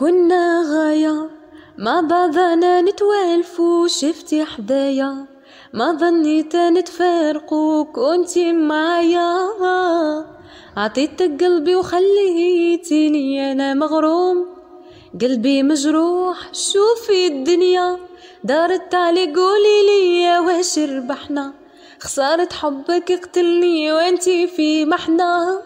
كنا غاية. مع بعضنا نتوالفو شفتي حدايا. ما ظنيت نتفارقو كنتي معايا. عطيتك قلبي وخليتيني أنا مغروم. قلبي مجروح شوفي الدنيا. دارت علي قولي لي واش ربحنا. خسارة حبك قتلني وانتي في محنا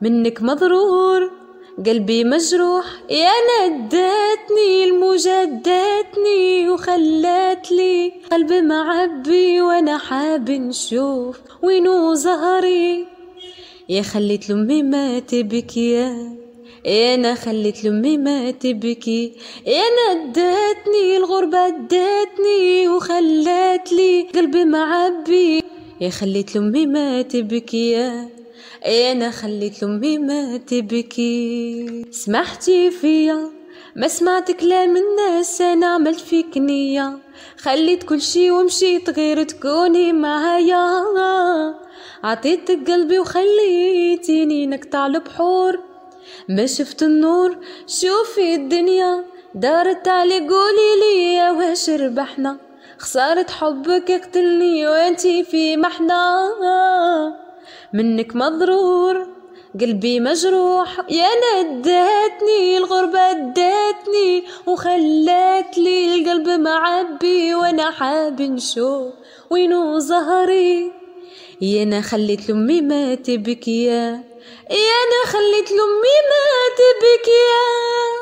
منك مضرور قلبي مجروح يا نداتني الموجة داتني وخلات لي قلبي معبي وأنا حاب نشوف وينو زهري. يا خليت لأمي ما تبكي يا أنا خليت لأمي ما تبكي. يا نداتني الغربة داتني وخلات لي قلبي معبي. يا خليت لأمي ما تبكي يا أنا خليت لأمي ما تبكي. سمحتي فيا ما سمعت كلام الناس أنا عملت فيك نية. خليت كل شي ومشيت غير تكوني معايا. عطيتك قلبي وخليتيني نقطع البحور ما شفت النور شوفي الدنيا. دارت علي قولي لي واش ربحنا. خسارة حبك يقتلني وأنتي في محنا منك مضرور قلبي مجروح. يا نداتني الغربة داتني وخلات لي القلب معبي وأنا حاب نشوف وينو زهري. يا أنا خليت لأمي ما تبكي يا أنا خليت لأمي ما تبكي.